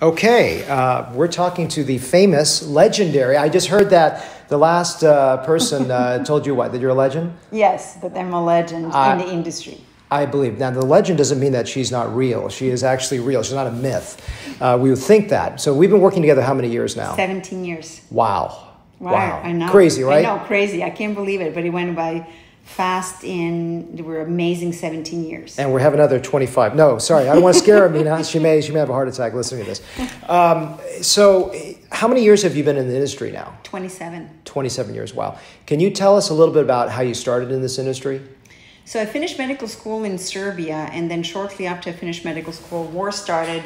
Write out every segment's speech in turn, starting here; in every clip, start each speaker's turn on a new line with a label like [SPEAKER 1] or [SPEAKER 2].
[SPEAKER 1] Okay, uh, we're talking to the famous, legendary. I just heard that the last uh, person uh, told you what, that you're a legend?
[SPEAKER 2] Yes, that I'm a legend in the industry.
[SPEAKER 1] I believe. Now, the legend doesn't mean that she's not real. She is actually real. She's not a myth. Uh, we would think that. So we've been working together how many years now?
[SPEAKER 2] 17 years.
[SPEAKER 1] Wow.
[SPEAKER 2] Wow. I know.
[SPEAKER 1] Crazy, right?
[SPEAKER 2] I know, crazy. I can't believe it, but it went by fast in, they were amazing 17 years.
[SPEAKER 1] And we have another 25. No, sorry, I don't want to scare Emina. She may, she may have a heart attack listening to this. Um, so, how many years have you been in the industry now?
[SPEAKER 2] 27.
[SPEAKER 1] 27 years. Wow. Can you tell us a little bit about how you started in this industry?
[SPEAKER 2] So I finished medical school in Serbia, and then shortly after I finished medical school, war started,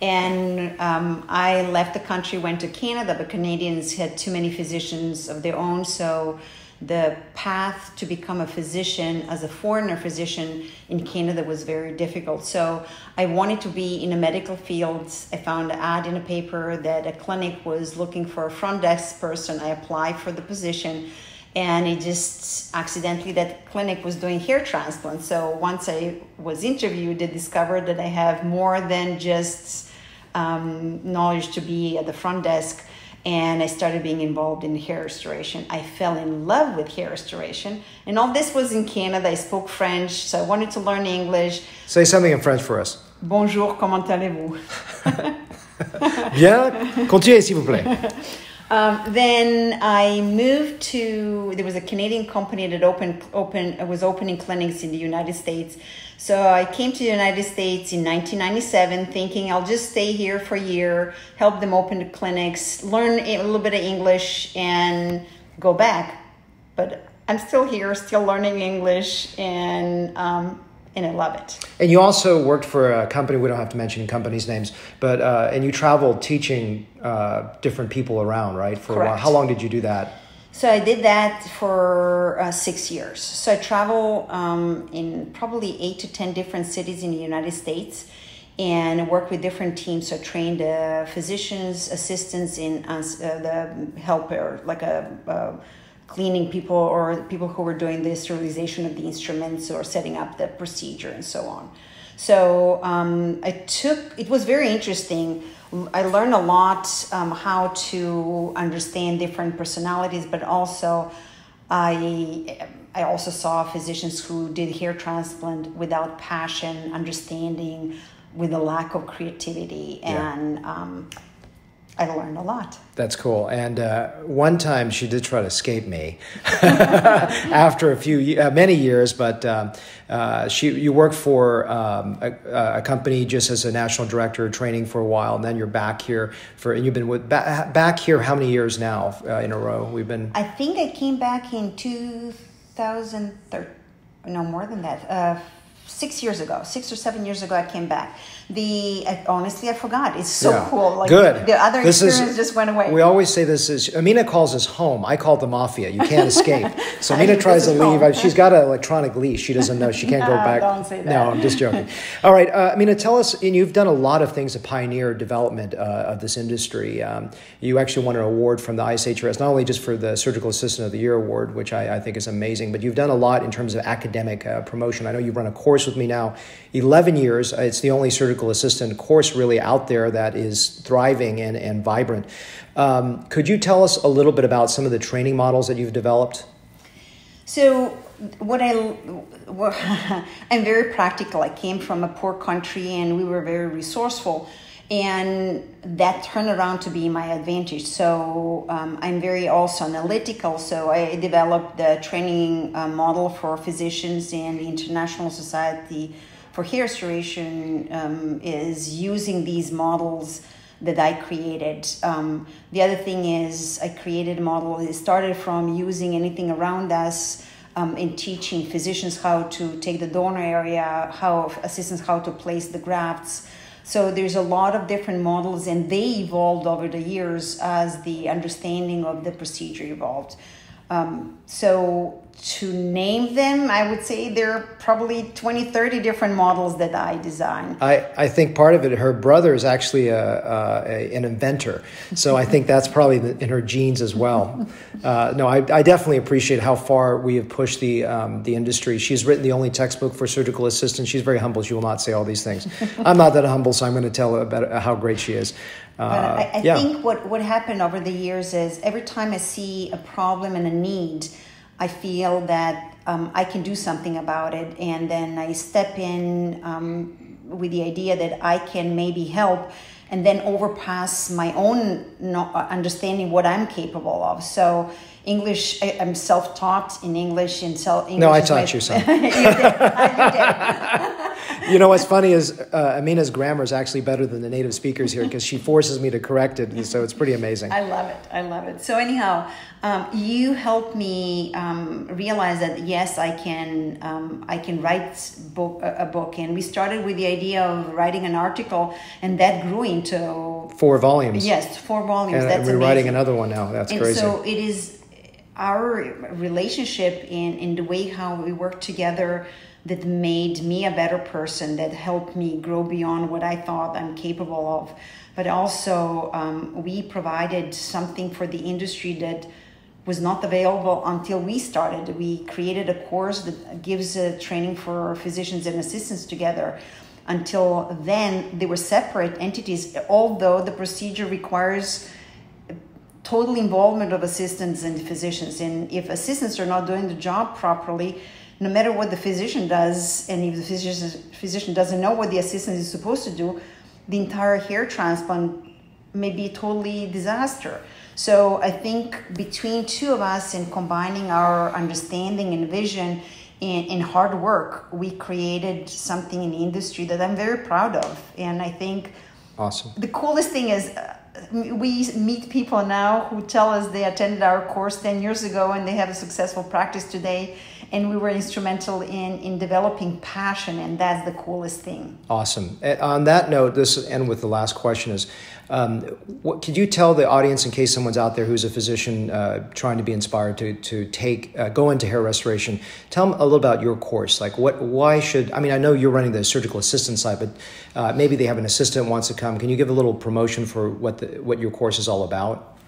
[SPEAKER 2] and um, I left the country, went to Canada. But Canadians had too many physicians of their own, so the path to become a physician as a foreigner physician in Canada was very difficult. So I wanted to be in the medical field. I found an ad in a paper that a clinic was looking for a front desk person. I applied for the position and it just accidentally that clinic was doing hair transplants. So once I was interviewed, they discovered that I have more than just um, knowledge to be at the front desk and I started being involved in hair restoration. I fell in love with hair restoration, and all this was in Canada. I spoke French, so I wanted to learn English.
[SPEAKER 1] Say something in French for us.
[SPEAKER 2] Bonjour, comment allez-vous?
[SPEAKER 1] Bien, continuez s'il vous plaît.
[SPEAKER 2] Um, then I moved to. There was a Canadian company that opened open was opening clinics in the United States. So I came to the United States in 1997, thinking I'll just stay here for a year, help them open the clinics, learn a little bit of English, and go back. But I'm still here, still learning English, and um, and I love it.
[SPEAKER 1] And you also worked for a company, we don't have to mention companies' names, but, uh, and you traveled teaching uh, different people around, right? For a while.
[SPEAKER 2] Correct.
[SPEAKER 1] How long did you do that?
[SPEAKER 2] So I did that for uh, six years. So I travel um, in probably eight to ten different cities in the United States, and work with different teams. So I trained uh, physicians, assistants in uh, the helper, like a. Cleaning people or people who were doing the sterilization of the instruments or setting up the procedure and so on. So um, I took, it was very interesting. I learned a lot um, how to understand different personalities, but also I, I also saw physicians who did hair transplant without passion, understanding, with a lack of creativity,
[SPEAKER 1] Yeah.
[SPEAKER 2] and um, I learned a lot.
[SPEAKER 1] That's cool. And uh, one time she did try to escape me after a few, uh, many years, but um, uh, she, you worked for um, a, a company just as a national director of training for a while, and then you're back here for, and you've been with, ba- back here how many years now uh, in a row? We've been,
[SPEAKER 2] I think I came back in 2013. No, more than that. Uh, six years ago, six or seven years ago, I came back. The I, honestly, I forgot. It's so
[SPEAKER 1] Yeah.
[SPEAKER 2] cool. Like
[SPEAKER 1] Good.
[SPEAKER 2] The other
[SPEAKER 1] This is-
[SPEAKER 2] experience just went away.
[SPEAKER 1] We always say this is Emina calls us home. I call the mafia. You can't escape. So
[SPEAKER 2] Emina
[SPEAKER 1] tries to leave. She's got an electronic leash. She doesn't know. She can't go back.
[SPEAKER 2] don't say
[SPEAKER 1] No. I'm just joking. All right, uh, Emina, tell us. And you've done a lot of things to pioneer development uh, of this industry. Um, you actually won an award from the ISHRS, not only just for the Surgical Assistant of the Year award, which I, I think is amazing, but you've done a lot in terms of academic uh, promotion. I know you've run a course with me now, 11 years. It's the only surgical assistant course really out there that is thriving and, and vibrant. Um, could you tell us a little bit about some of the training models that you've developed?
[SPEAKER 2] So what I what, I'm very practical. I came from a poor country and we were very resourceful, and that turned around to be my advantage. So um, I'm very also analytical. So I developed the training uh, model for physicians and the International Society for Hair Restoration um, is using these models that I created. Um, the other thing is I created a model. It started from using anything around us um, in teaching physicians how to take the donor area, how assistants how to place the grafts. So there's a lot of different models, and they evolved over the years as the understanding of the procedure evolved. Um, so to name them, I would say there are probably 20, 30 different models that I design.
[SPEAKER 1] I, I think part of it, her brother is actually a, a an inventor. So I think that's probably in her genes as well. Uh, no, I, I definitely appreciate how far we have pushed the, um, the industry. She's written the only textbook for surgical assistants. She's very humble. She will not say all these things. I'm not that humble, so I'm going to tell her about how great she is.
[SPEAKER 2] Uh, I, I yeah. think what, what happened over the years is every time I see a problem and a need, I feel that um, I can do something about it, and then I step in um, with the idea that I can maybe help, and then overpass my own understanding what I'm capable of. So. English, I'm self-taught in English and so. English
[SPEAKER 1] no, I taught my, you some. you did. you know what's funny is uh, Emina's grammar is actually better than the native speakers here because she forces me to correct it, so it's pretty amazing.
[SPEAKER 2] I love it. I love it. So anyhow, um, you helped me um, realize that yes, I can. Um, I can write book, a book, and we started with the idea of writing an article, and that grew into
[SPEAKER 1] four volumes.
[SPEAKER 2] Yes, four volumes.
[SPEAKER 1] And,
[SPEAKER 2] That's
[SPEAKER 1] and we're
[SPEAKER 2] amazing.
[SPEAKER 1] writing another one now. That's
[SPEAKER 2] and
[SPEAKER 1] crazy.
[SPEAKER 2] So it is our relationship in in the way how we work together that made me a better person, that helped me grow beyond what I thought I'm capable of. But also, um, we provided something for the industry that was not available until we started. We created a course that gives a training for physicians and assistants together. Until then, they were separate entities, although the procedure requires total involvement of assistants and physicians. And if assistants are not doing the job properly, no matter what the physician does, and if the physician, physician doesn't know what the assistant is supposed to do, the entire hair transplant may be a totally disaster. So I think between two of us and combining our understanding and vision and, and hard work, we created something in the industry that I'm very proud of. And I think
[SPEAKER 1] awesome.
[SPEAKER 2] The coolest thing is we meet people now who tell us they attended our course 10 years ago and they have a successful practice today and we were instrumental in in developing passion and that's the coolest thing.
[SPEAKER 1] Awesome. On that note this end with the last question is um, what could you tell the audience in case someone's out there who's a physician uh, trying to be inspired to to take uh, go into hair restoration tell them a little about your course. Like what why should i mean i know you're running the surgical assistant side but uh, maybe they have an assistant wants to come. Can you give a little promotion for what the, what your course is all about?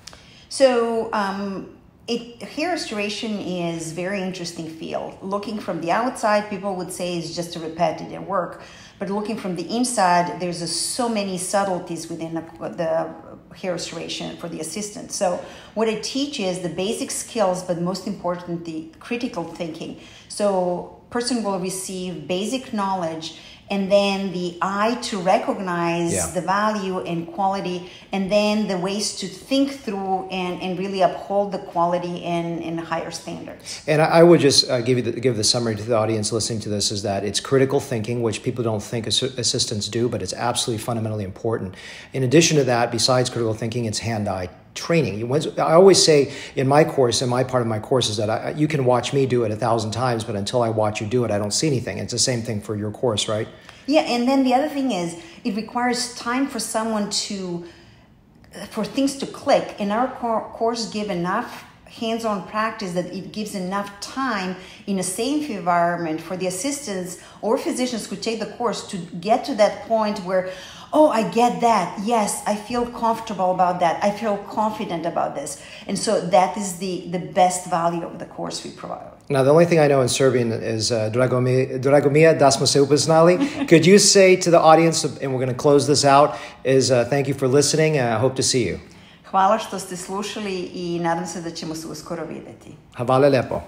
[SPEAKER 2] So um, it, hair restoration is very interesting field. Looking from the outside, people would say it's just a repetitive work, but looking from the inside, there's a, so many subtleties within the, the hair restoration for the assistant. So what I teach is the basic skills, but most important, the critical thinking. So person will receive basic knowledge and then the eye to recognize yeah. the value and quality and then the ways to think through and, and really uphold the quality in, in higher standards
[SPEAKER 1] and i, would just uh, give you the, give the summary to the audience listening to this is that it's critical thinking which people don't think assistants do but it's absolutely fundamentally important in addition to that besides critical thinking it's hand-eye training. I always say in my course, in my part of my course, is that I, you can watch me do it a thousand times, but until I watch you do it, I don't see anything. It's the same thing for your course, right?
[SPEAKER 2] Yeah, and then the other thing is it requires time for someone to, for things to click. And our course give enough hands-on practice that it gives enough time in a safe environment for the assistants or physicians who take the course to get to that point where oh, I get that. Yes, I feel comfortable about that. I feel confident about this. And so that is the, the best value of the course we provide.
[SPEAKER 1] Now, the only thing I know in Serbian is uh, Dragomia da smo se upoznali. Could you say to the audience, and we're going to close this out, is uh, thank you for listening and I hope to see you.
[SPEAKER 2] Hvala što ste slušali i nadam se da ćemo se uskoro videti.
[SPEAKER 1] Hvala lepo.